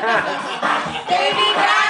Baby, God.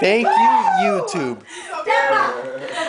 Thank you, YouTube.